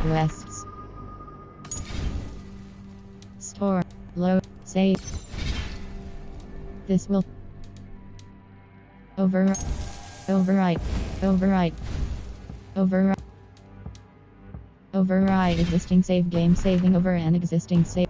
Quests. Store. Load. Save. This will. Over. Override. Override. Override. Override existing save game saving over an existing save.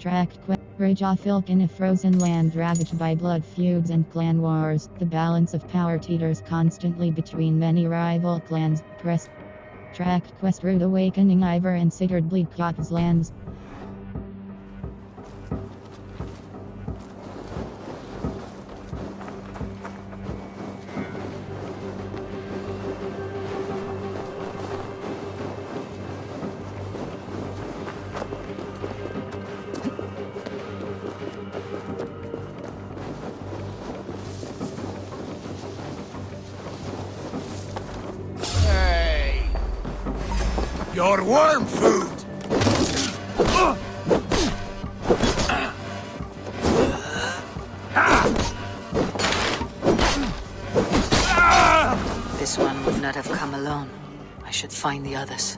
Track Quick Bridge off Ilk in a frozen land ravaged by blood feuds and clan wars. The balance of power teeters constantly between many rival clans. Press Track Quest Route Awakening Eivor and Sigurd bleed Cott's lands. Your worm food! This one would not have come alone. I should find the others.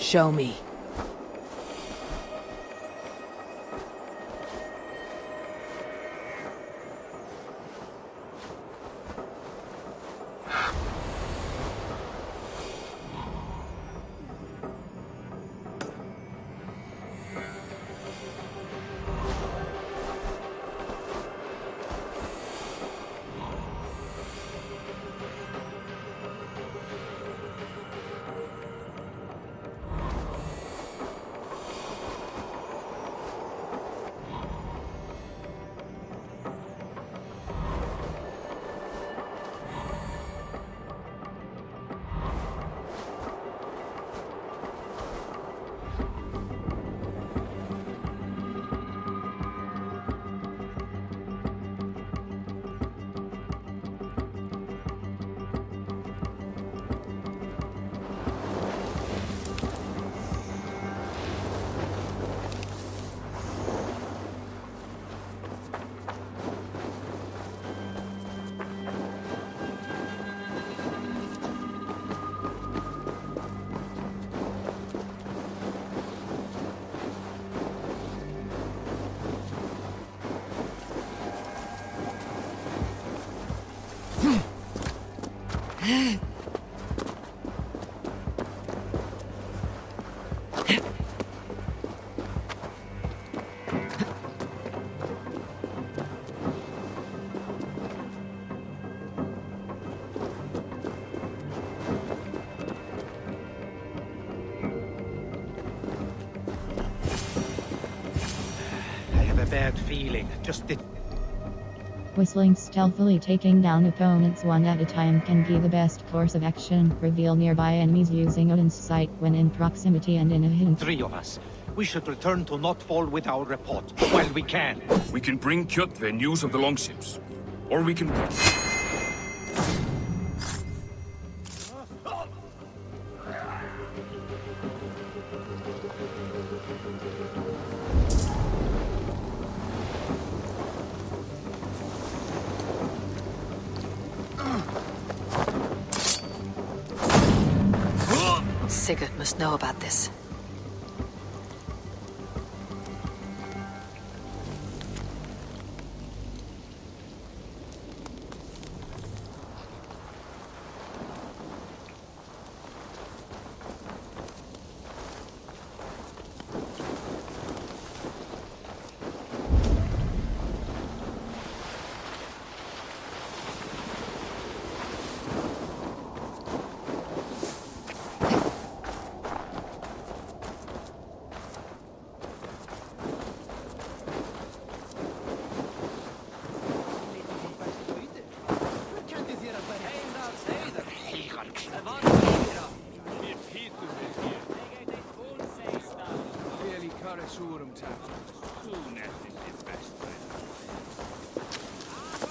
Show me. Bad feeling. Just the Whistling stealthily taking down opponents one at a time can be the best course of action. Reveal nearby enemies using Odin's sight when in proximity and in a hidden. three of us. We should return to Notfall with our report while we can. We can bring Kjotve news of the longships. Or we can... Sigurd must know about this.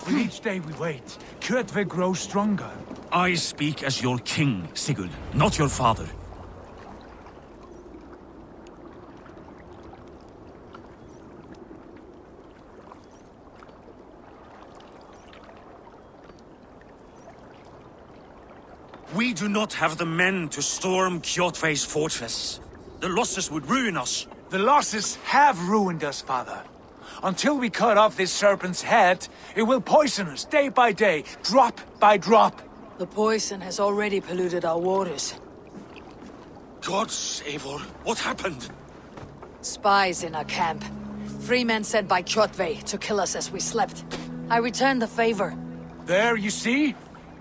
With each day we wait, Kjotve grows stronger. I speak as your king, Sigurd, not your father. We do not have the men to storm Kjotve's fortress. The losses would ruin us. The losses have ruined us, father. Until we cut off this serpent's head, it will poison us day by day, drop by drop. The poison has already polluted our waters. Gods, Eivor, what happened? Spies in our camp. Three men sent by Kjotve to kill us as we slept. I returned the favor. There, you see?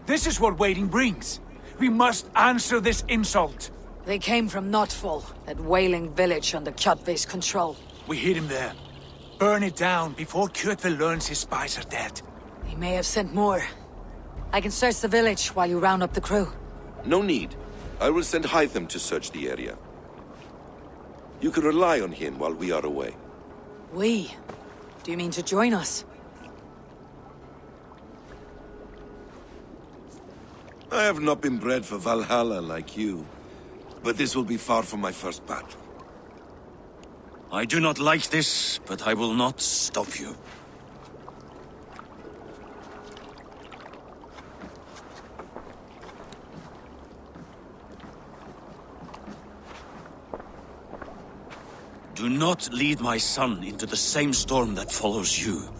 This is what waiting brings. We must answer this insult. They came from Notfall, that whaling village under Kjotve's control. We hid him there. Burn it down before Kjotve learns his spies are dead. They may have sent more. I can search the village while you round up the crew. No need. I will send Hytham to search the area. You can rely on him while we are away. We? Do you mean to join us? I have not been bred for Valhalla like you, but this will be far from my first battle. I do not like this, but I will not stop you. Do not lead my son into the same storm that follows you.